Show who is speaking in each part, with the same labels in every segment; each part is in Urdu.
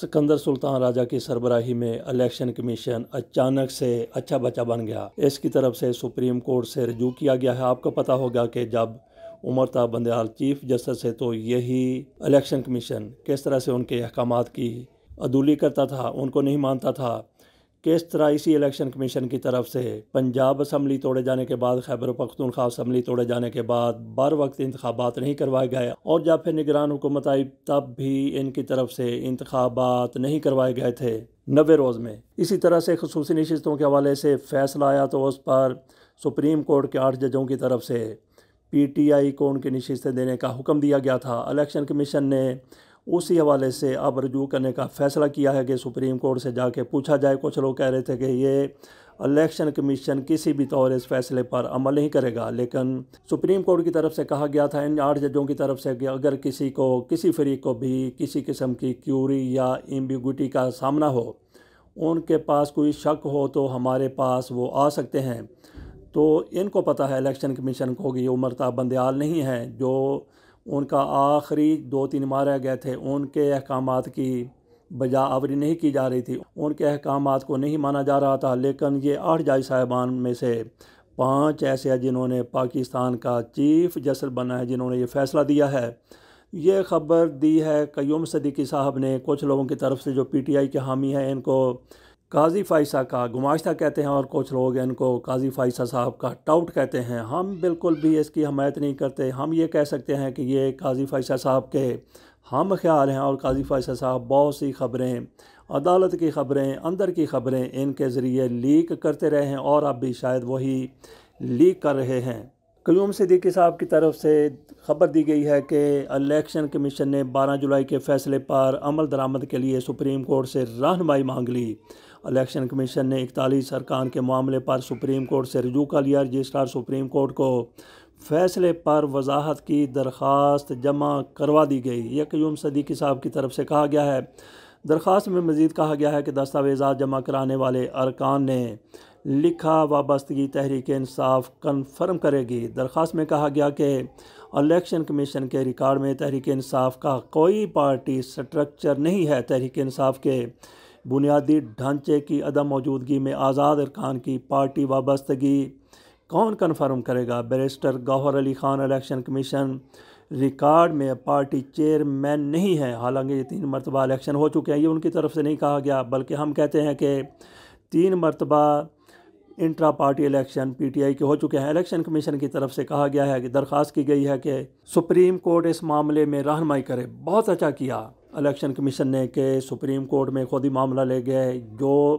Speaker 1: سکندر سلطان راجہ کی سربراہی میں الیکشن کمیشن اچانک سے اچھا بچہ بن گیا۔ اس کی طرف سے سپریم کورٹ سے رجوع کیا گیا ہے۔ آپ کو پتا ہوگا کہ جب عمر تا بندیال چیف جسٹس ہے تو یہی الیکشن کمیشن کس طرح سے ان کے احکامات کی عدولی کرتا تھا، ان کو نہیں مانتا تھا۔ کس طرح اسی الیکشن کمیشن کی طرف سے پنجاب اسمبلی توڑے جانے کے بعد، خیبر پختونخوا اسمبلی توڑے جانے کے بعد بار وقت انتخابات نہیں کروائے گئے اور جب پھر نگران حکومت آئی تب بھی ان کی طرف سے انتخابات نہیں کروائے گئے تھے نوے روز میں۔ اسی طرح سے خصوصی نشستوں کے حوالے سے فیصلہ آیا تو اس پر سپریم کورٹ کے آٹھ ججوں کی طرف سے پی ٹی آئی کو ان کی نشستیں دینے کا حکم دیا گیا تھا۔ الیکشن کمیشن نے اسی حوالے سے اب رجوع کرنے کا فیصلہ کیا ہے کہ سپریم کورٹ سے جا کے پوچھا جائے، کچھ لوگ کہہ رہے تھے کہ یہ الیکشن کمیشن کسی بھی طور اس فیصلے پر عمل نہیں کرے گا۔ لیکن سپریم کورٹ کی طرف سے کہا گیا تھا، ان آٹھ ججوں کی طرف سے کہ اگر کسی کو، کسی فریق کو بھی کسی قسم کی کیوری یا ایمبیگوٹی کا سامنا ہو، ان کے پاس کوئی شک ہو تو ہمارے پاس وہ آ سکتے ہیں۔ تو ان کو پتہ ہے الیکشن کمیشن کو کہ یہ عمرتا بندیال نہیں ہے، جو ان کا آخری دو تین مارے گئے تھے۔ ان کے احکامات کی بجا آوری نہیں کی جا رہی تھی۔ ان کے احکامات کو نہیں مانا جا رہا تھا، لیکن یہ آٹھ جائی صاحبان میں سے پانچ ایسے ہیں جنہوں نے پاکستان کا چیف جسر بنا ہے، جنہوں نے یہ فیصلہ دیا ہے۔ یہ خبر دی ہے قیوم صدیقی صاحب نے۔ کچھ لوگوں کی طرف سے جو پی ٹی آئی کے حامی ہیں، ان کو قاضی فائسہ کا گماشتہ کہتے ہیں اور کچھ لوگ ان کو قاضی فائسہ صاحب کا ٹاؤٹ کہتے ہیں۔ ہم بالکل بھی اس کی حمایت نہیں کرتے۔ ہم یہ کہہ سکتے ہیں کہ یہ قاضی فائسہ صاحب کے ہم خیال ہیں اور قاضی فائسہ صاحب بہت سی خبریں، عدالت کی خبریں، اندر کی خبریں ان کے ذریعے لیک کرتے رہے ہیں اور اب بھی شاید وہی لیک کر رہے ہیں۔ قیوم صدیقی صاحب کی طرف سے خبر دی گئی ہے کہ الیکشن کمیشن نے بارہ جولائی کے فیصلے پر عمل درآمد کے لیے سپریم کورٹ سے رہنمائی مانگ لی۔ الیکشن کمیشن نے اکتالیس ارکان کے معاملے پر سپریم کورٹ سے رجوع کر لیا رجسٹرار سپریم کورٹ کو فیصلے پر وضاحت کی درخواست جمع کروا دی گئی۔ یہ قیوم صدیقی صاحب کی طرف سے کہا گیا ہے۔ درخواست میں مزید کہا گیا ہے کہ دستاویزات جمع کرانے والے ارکان نے لکھا وابستگی تحریک انصاف کنفرم کرے گی۔ درخواست میں کہا گیا کہ الیکشن کمیشن کے ریکارڈ میں تحریک انصاف کا کوئی پارٹی سٹرکچر نہیں ہے۔ تحریک انصاف کے بنیادی ڈھانچے کی عدم موجودگی میں آزاد ارکان کی پارٹی وابستگی کون کنفرم کرے گا؟ Barrister Gohar Ali Khan election commission record میں پارٹی چیئرمین نہیں ہے حالانکہ یہ تین مرتبہ الیکشن ہو چکے ہیں، یہ ان کی طرف سے نہیں کہا گیا، بلکہ ہم کہتے ہیں کہ تین مرتبہ intra party election P T I کے ہو چکے ہیں۔ الیکشن کمیشن کی طرف سے کہا گیا ہے کہ درخواست کی گئی ہے کہ سپریم کورٹ اس معاملے میں رہنمائی کرے۔ بہت اچھا کیا۔ الیکشن کمیشن نے کہ سپریم کورٹ میں خود ہی معاملہ لے گئے۔ جو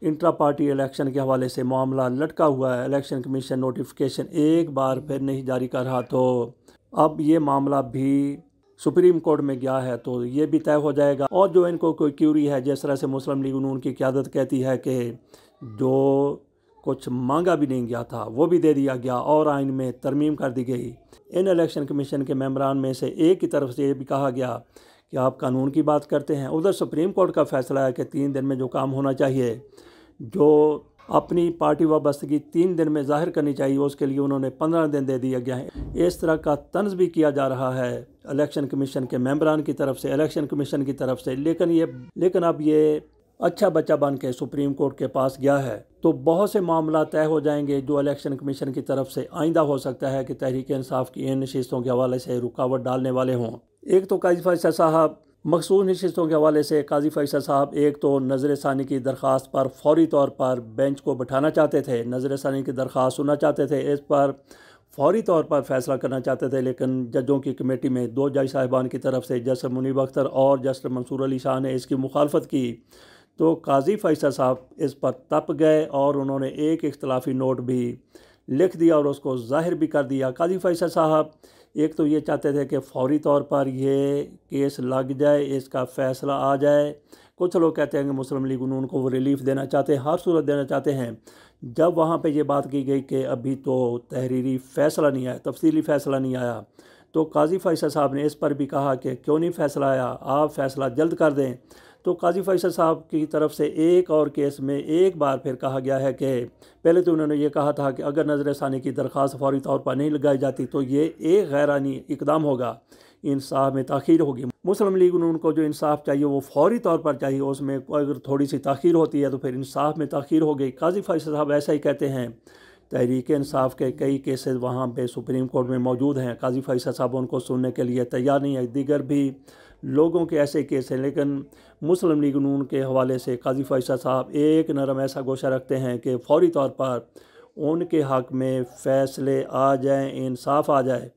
Speaker 1: انٹرا پارٹی الیکشن کے حوالے سے معاملہ لٹکا ہوا ہے الیکشن کمیشن نوٹیفکیشن ایک بار پھر نہیں جاری کر رہا۔ تو اب یہ معاملہ بھی سپریم کورٹ میں گیا ہے تو یہ بھی طے ہو جائے گا۔ اور جو ان کو کوئی کیوری ہے، جس طرح سے مسلم لیگ انہوں کی قیادت کہتی ہے کہ جو کچھ مانگا بھی نہیں گیا تھا، وہ بھی دے دیا گیا اور آئین میں ترمیم کر دی گئی۔ ان الیکشن کمیشن کے ممبران میں سے ایک کی طرف سے یہ بھی کہا گیا کہ آپ قانون کی بات کرتے ہیں۔ ادھر سپریم کورٹ کا فیصلہ ہے کہ تین دن میں جو کام ہونا چاہیے، جو اپنی پارٹی وابستگی تین دن میں ظاہر کرنی چاہیے، اس کے لیے انہوں نے پندرہ دن دے دیا گیا ہے۔ اس طرح کا طنز بھی کیا جا رہا ہے الیکشن کمیشن کے ممبران کی طرف سے، الیکشن کمیشن کی طرف سے۔ لیکن یہ، لیکن اب یہ اچھا بچہ بن کے سپریم کورٹ کے پاس گیا ہے، تو بہت سے معاملات طے ہو جائیں گے جو الیکشن کمیشن کی طرف سے آئندہ ہو سکتا ہے کہ تحریک انصاف کی ان نشستوں کے حوالے سے رکاوٹ ڈالنے والے ہوں۔ ایک تو قاضی فیصلہ صاحب، مخصوص نشستوں کے حوالے سے قاضی فیصل صاحب ایک تو نظر ثانی کی درخواست پر فوری طور پر بینچ کو بٹھانا چاہتے تھے، نظر ثانی کی درخواست سننا چاہتے تھے، اس پر فوری طور پر فیصلہ کرنا چاہتے تھے، لیکن ججوں کی کمیٹی میں دو جج صاحبان کی طرف سے جسٹر منیب اختر اور جسٹر منصور علی شاہ نے اس کی مخالفت کی۔ تو قاضی فیصل صاحب اس پر تپ گئے اور انہوں نے ایک اختلافی نوٹ بھی لکھ دیا اور اس کو ظاہر بھی کر دیا۔ قاضی فیصل صاحب، ایک تو یہ چاہتے تھے کہ فوری طور پر یہ کیس لگ جائے، اس کا فیصلہ آ جائے۔ کچھ لوگ کہتے ہیں کہ مسلم لیگ انہوں کو وہ ریلیف دینا چاہتے ہیں، ہر صورت دینا چاہتے ہیں۔ جب وہاں پہ یہ بات کی گئی کہ ابھی تو تحریری فیصلہ نہیں آیا، تفصیلی فیصلہ نہیں آیا تو قاضی فیصل صاحب نے اس پر بھی کہا کہ کیوں نہیں فیصلہ آیا؟ آپ فیصلہ جلد کر دیں۔ تو قاضی فیصل صاحب کی طرف سے ایک اور کیس میں ایک بار پھر کہا گیا ہے کہ پہلے تو انہوں نے یہ کہا تھا کہ اگر نظر ثانی کی درخواست فوری طور پر نہیں لگائی جاتی تو یہ ایک غیرانی اقدام ہوگا۔ انصاف میں تاخیر ہوگی۔ مسلم لیگ ان کو جو انصاف چاہیے وہ فوری طور پر چاہیے، اس میں اگر تھوڑی سی تاخیر ہوتی ہے تو پھر انصاف میں تاخیر ہو گئی قاضی فیصل صاحب ایسا ہی کہتے ہیں۔ تحریک انصاف کے کئی کیسز وہاں پہ سپریم کورٹ میں موجود ہیں۔ قاضی فیصل صاحب ان کو سننے کے لیے تیار نہیں ہے دیگر بھی لوگوں کے ایسے کیس ہیں، لیکن مسلم لیگ نون کے حوالے سے قاضی فیصل صاحب ایک نرم ایسا گوشہ رکھتے ہیں کہ فوری طور پر ان کے حق میں فیصلے آ جائیں، انصاف آ جائے۔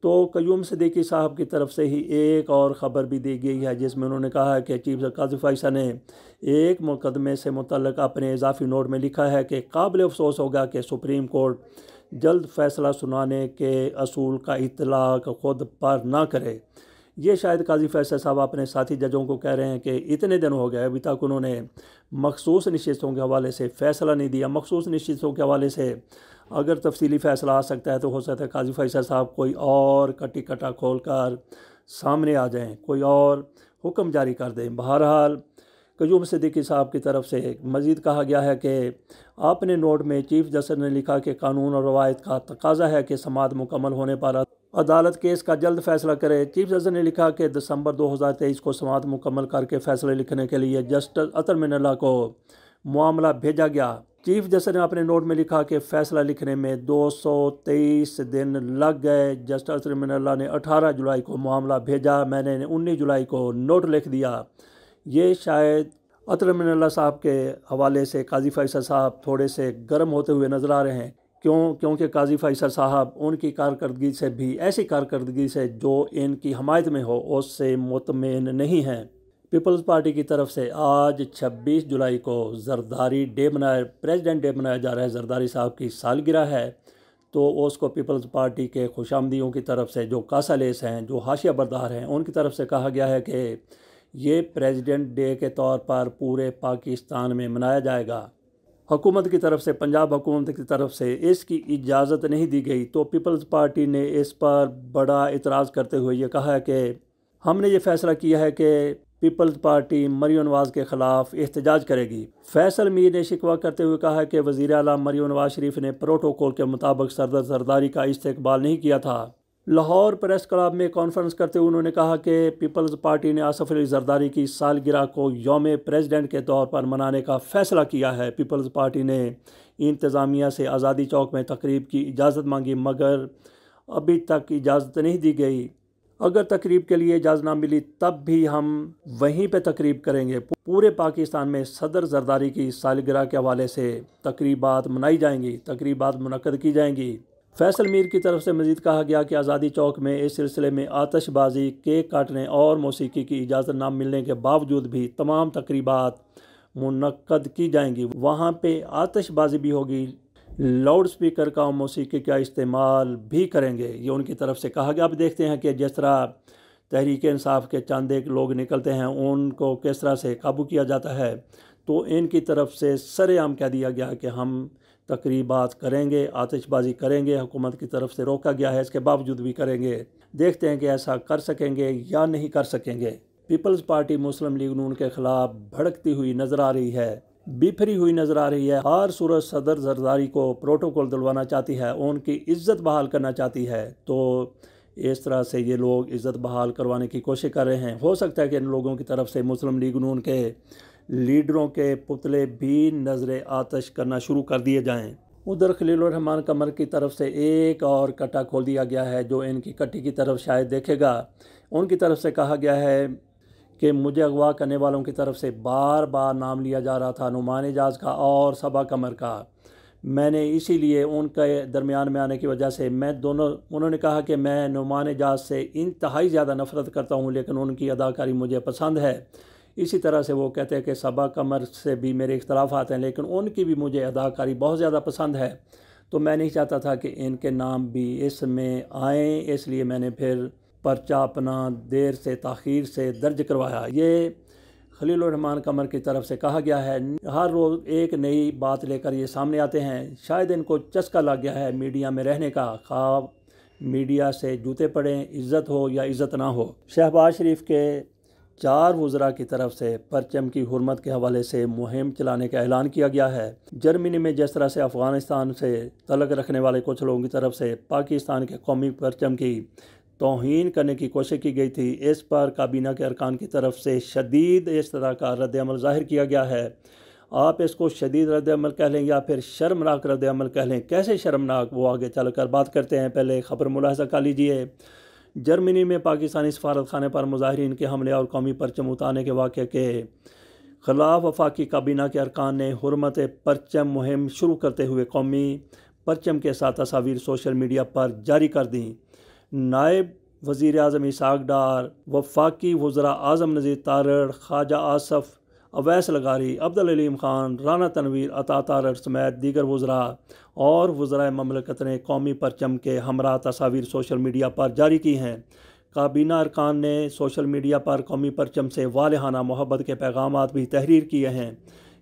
Speaker 1: تو قیوم صدیقی صاحب کی طرف سے ہی ایک اور خبر بھی دی گئی ہے، جس میں انہوں نے کہا ہے کہ چیف قاضی فائشہ نے ایک مقدمے سے متعلق اپنے اضافی نوٹ میں لکھا ہے کہ قابل افسوس ہوگا کہ سپریم کورٹ جلد فیصلہ سنانے کے اصول کا اطلاق خود پر نہ کرے۔ یہ شاید قاضی فیصل صاحب اپنے ساتھی ججوں کو کہہ رہے ہیں کہ اتنے دن ہو گئے، ابھی تک انہوں نے مخصوص نشستوں کے حوالے سے فیصلہ نہیں دیا۔ مخصوص نشستوں کے حوالے سے اگر تفصیلی فیصلہ آ سکتا ہے تو ہو سکتا ہے قاضی فیصل صاحب کوئی اور کٹی کٹا کھول کر سامنے آ جائیں، کوئی اور حکم جاری کر دیں۔ بہرحال، قیوم صدیقی صاحب کی طرف سے مزید کہا گیا ہے کہ آپ نے نوٹ میں چیف جسٹس نے لکھا کہ قانون اور روایت کا تقاضا ہے کہ سماعت مکمل ہونے پر عدالت کیس کا جلد فیصلہ کرے۔ چیف جسٹس نے لکھا کہ دسمبر دو ہزار تیئیس کو سماعت مکمل کر کے فیصلے لکھنے کے لیے جسٹس عطر من اللہ کو معاملہ بھیجا گیا۔ چیف جسٹس نے اپنے نوٹ میں لکھا کہ فیصلہ لکھنے میں دو سو تیئیس دن لگ گئے۔ جسٹس عطر من اللہ نے اٹھارہ جولائی کو معاملہ بھیجا۔ میں نے انیس جولائی کو نوٹ لکھ دیا۔ یہ شاید عطرمن اللہ صاحب کے حوالے سے قاضی فیصل صاحب تھوڑے سے گرم ہوتے ہوئے نظر آ رہے ہیں۔ کیوں؟ کیونکہ قاضی فیصل صاحب ان کی کارکردگی سے بھی ایسی کارکردگی سے جو ان کی حمایت میں ہو، اس سے مطمئن نہیں ہیں۔ پیپلز پارٹی کی طرف سے آج چھبیس جولائی کو زرداری ڈے منایا، پریزیڈنٹ ڈے منایا جا رہا ہے، زرداری صاحب کی سالگرہ ہے۔ تو اس کو پیپلز پارٹی کے خوش آمدیوں کی طرف سے جو کاسا لیس ہیں، جو حاشیہ بردار ہیں، ان کی طرف سے کہا گیا ہے کہ یہ پریزیڈنٹ ڈے کے طور پر پورے پاکستان میں منایا جائے گا۔ حکومت کی طرف سے، پنجاب حکومت کی طرف سے اس کی اجازت نہیں دی گئی۔ تو پیپلز پارٹی نے اس پر بڑا اعتراض کرتے ہوئے یہ کہا ہے کہ ہم نے یہ فیصلہ کیا ہے کہ پیپلز پارٹی مریو نواز کے خلاف احتجاج کرے گی۔ فیصل میر نے شکوہ کرتے ہوئے کہا کہ وزیر اعلیٰ مریو نواز شریف نے پروٹوکول کے مطابق سردر زرداری کا استقبال نہیں کیا تھا۔ لاہور پریس کلب میں کانفرنس کرتے ہوئے انہوں نے کہا کہ پیپلز پارٹی نے آصف علی زرداری کی سالگرہ کو یوم پریزیڈنٹ کے طور پر منانے کا فیصلہ کیا ہے۔ پیپلز پارٹی نے انتظامیہ سے آزادی چوک میں تقریب کی اجازت مانگی، مگر ابھی تک اجازت نہیں دی گئی۔ اگر تقریب کے لیے اجازت نہ ملی، تب بھی ہم وہیں پہ تقریب کریں گے۔ پورے پاکستان میں صدر زرداری کی سالگرہ کے حوالے سے تقریبات منائی جائیں گی، تقریبات منعقد کی جائیں گی۔ فیصل میر کی طرف سے مزید کہا گیا کہ آزادی چوک میں اس سلسلے میں آتش بازی، کیک کاٹنے اور موسیقی کی اجازت نہ ملنے کے باوجود بھی تمام تقریبات منعقد کی جائیں گی۔ وہاں پہ آتش بازی بھی ہوگی۔ لاؤڈ سپیکر کا موسیقی کا استعمال بھی کریں گے۔ یہ ان کی طرف سے کہا گیا۔ اب دیکھتے ہیں کہ جس طرح تحریک انصاف کے چاند ایک لوگ نکلتے ہیں، ان کو کس طرح سے قابو کیا جاتا ہے؟ تو ان کی طرف سے سر عام کہہ دیا گیا کہ ہم تقریبات کریں گے، آتش بازی کریں گے، حکومت کی طرف سے روکا گیا ہے، اس کے باوجود بھی کریں گے۔ دیکھتے ہیں کہ ایسا کر سکیں گے یا نہیں کر سکیں گے۔ پیپلز پارٹی مسلم لیگ نون کے خلاف بھڑکتی ہوئی نظر آ رہی ہے۔ بفری ہوئی نظر آ رہی ہے۔ ہر صورت صدر زرداری کو پروٹوکول دلوانا چاہتی ہے، ان کی عزت بحال کرنا چاہتی ہے۔ تو اس طرح سے یہ لوگ عزت بحال کروانے کی کوشش کر رہے ہیں۔ ہو سکتا ہے کہ ان لوگوں کی طرف سے مسلم لیگ نون کے لیڈروں کے پتلے بھی نظر آتش کرنا شروع کر دیے جائیں۔ ادھر خلیل الرحمان کمر کی طرف سے ایک اور کٹا کھول دیا گیا ہے، جو ان کی کٹی کی طرف شاید دیکھے گا۔ ان کی طرف سے کہا گیا ہے کہ مجھے اغوا کرنے والوں کی طرف سے بار بار نام لیا جا رہا تھا، نعمان اجاز کا اور صبا کمر کا۔ میں نے اسی لیے ان کے درمیان میں آنے کی وجہ سے میں دونوں، انہوں نے کہا کہ میں نعمان اجاز سے انتہائی زیادہ نفرت کرتا ہوں، لیکن ان کی اداکاری مجھے پسند ہے۔ اسی طرح سے وہ کہتے ہیں کہ صبا کمر سے بھی میرے اختلافات ہیں، لیکن ان کی بھی مجھے اداکاری بہت زیادہ پسند ہے۔ تو میں نہیں چاہتا تھا کہ ان کے نام بھی اس میں آئیں، اس لیے میں نے پھر پرچہ اپنا دیر سے، تاخیر سے درج کروایا۔ یہ خلیل الرحمان قمر کی طرف سے کہا گیا ہے۔ ہر روز ایک نئی بات لے کر یہ سامنے آتے ہیں۔ شاید ان کو چسکا لگ گیا ہے میڈیا میں رہنے کا۔ خواب میڈیا سے جوتے پڑیں، عزت ہو یا عزت نہ ہو۔ شہباز شریف کے چار وزراء کی طرف سے پرچم کی حرمت کے حوالے سے مہم چلانے کا اعلان کیا گیا ہے۔ جرمنی میں جس طرح سے افغانستان سے تعلق رکھنے والے کچھ لوگوں کی طرف سے، پاکستان کے قومی پرچم کی توہین کرنے کی کوشش کی گئی تھی۔ اس پر کابینہ کے ارکان کی طرف سے شدید اس طرح کا رد عمل ظاہر کیا گیا ہے۔ آپ اس کو شدید رد عمل کہہ لیں یا پھر شرمناک رد عمل کہہ لیں؟ کیسے شرمناک؟ وہ آگے چل کر بات کرتے ہیں۔ پہلے خبر ملاحظہ کر لیجیے۔ جرمنی میں پاکستانی سفارت خانے پر مظاہرین کے حملے اور قومی پرچم اتانے کے واقعے کے خلاف وفاقی کابینہ کے ارکان نے حرمت پرچم مہم شروع کرتے ہوئے قومی پرچم کے ساتھ تصاویر سوشل میڈیا پر جاری کر دیں۔ نائب وزیر اعظم اساق ڈار، وفاقی وزراء اعظم نذیر تارڑ، خواجہ آصف، اویس لغاری، عبدالعلیم خان، رانا تنویر، عطا تارڑ سمیت دیگر وزراء اور وزرائے مملکت نے قومی پرچم کے ہمراہ تصاویر سوشل میڈیا پر جاری کی ہیں۔ کابینہ ارکان نے سوشل میڈیا پر قومی پرچم سے والہانہ محبت کے پیغامات بھی تحریر کیے ہیں۔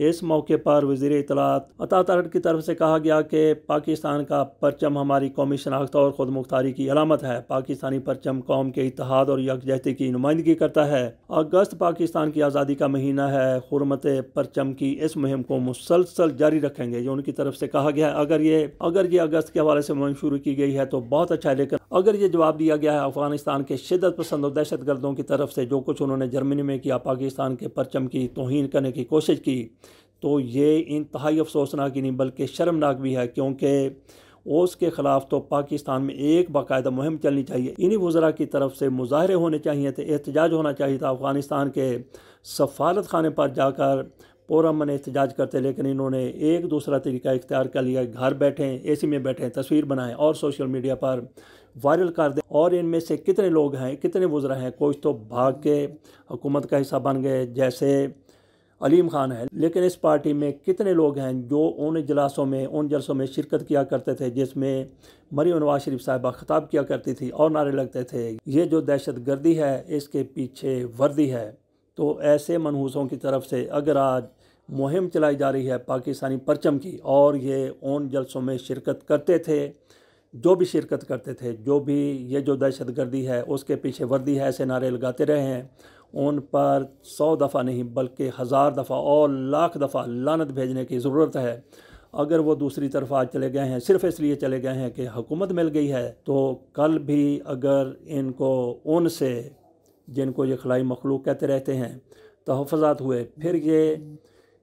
Speaker 1: اس موقع پر وزیر اطلاعات عطا ترٹ کی طرف سے کہا گیا کہ پاکستان کا پرچم ہماری قومی شناخت اور خود مختاری کی علامت ہے۔ پاکستانی پرچم قوم کے اتحاد اور یکجہتی کی نمائندگی کرتا ہے۔ اگست پاکستان کی آزادی کا مہینہ ہے۔ حرمت پرچم کی اس مہم کو مسلسل جاری رکھیں گے۔ جو ان کی طرف سے کہا گیا ہے۔ اگر یہ اگر یہ اگست کے حوالے سے مہم شروع کی گئی ہے تو بہت اچھا ہے۔ لیکن اگر یہ جواب دیا گیا ہے افغانستان کے شدت پسند اور دہشت گردوں کی طرف سے جو کچھ انہوں نے جرمنی میں کیا، پاکستان کے پرچم کی توہین کرنے کی کوشش کی۔ تو یہ انتہائی افسوسناک ہی نہیں بلکہ شرمناک بھی ہے کیونکہ اس کے خلاف تو پاکستان میں ایک باقاعدہ مہم چلنی چاہیے۔ انہی وزراء کی طرف سے مظاہرے ہونے چاہیے تھے، احتجاج ہونا چاہیے تھا۔ افغانستان کے سفارت خانے پر جا کر پورامن احتجاج کرتے، لیکن انہوں نے ایک دوسرا طریقہ اختیار کر لیا۔ گھر بیٹھیں، اے سی میں بیٹھیں، تصویر بنائیں اور سوشل میڈیا پر وائرل کر دیں۔ اور ان میں سے کتنے لوگ ہیں، کتنے وزراء ہیں کچھ تو بھاگ کے حکومت کا حصہ بن گئے، جیسے علیم خان ہے۔ لیکن اس پارٹی میں کتنے لوگ ہیں جو ان اجلاسوں میں، ان جلسوں میں شرکت کیا کرتے تھے، جس میں مریم نواز شریف صاحبہ خطاب کیا کرتی تھی اور نعرے لگتے تھے، یہ جو دہشت گردی ہے، اس کے پیچھے وردی ہے۔ تو ایسے منحوسوں کی طرف سے اگر آج مہم چلائی جا رہی ہے پاکستانی پرچم کی اور یہ ان جلسوں میں شرکت کرتے تھے، جو بھی شرکت کرتے تھے، جو بھی یہ جو دہشت گردی ہے، اس کے پیچھے وردی ہے، ایسے نعرے لگاتے رہے ہیں۔ ان پر سو دفعہ نہیں بلکہ ہزار دفعہ اور لاکھ دفعہ لانت بھیجنے کی ضرورت ہے۔ اگر وہ دوسری طرف آج چلے گئے ہیں، صرف اس لیے چلے گئے ہیں کہ حکومت مل گئی ہے، تو کل بھی اگر ان کو ان سے، جن کو یہ خلائی مخلوق کہتے رہتے ہیں، تحفظات ہوئے، پھر یہ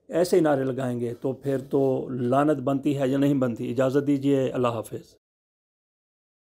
Speaker 1: ایسے ہی نعرے لگائیں گے، تو پھر تو لانت بنتی ہے یا نہیں بنتی؟ اجازت دیجیے اللہ حافظ۔